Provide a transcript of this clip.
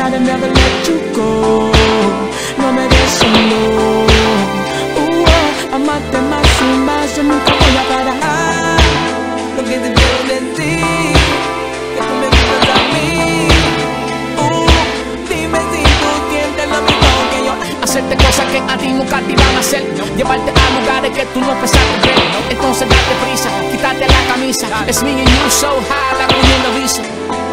tight and never let you go. No me des solo. Uh, oh, amarte más y más, yo nunca voy a parar. Lo que te quiero decir, que tú me gustas a mí. Uh, dime si tú sientes lo mismo que yo. Hacerte cosas que a ti nunca te iban a hacer Llevarte a lugares que tú no pensaste ver Entonces date prisa, quítate la camisa It's me and you so high, like we in the visa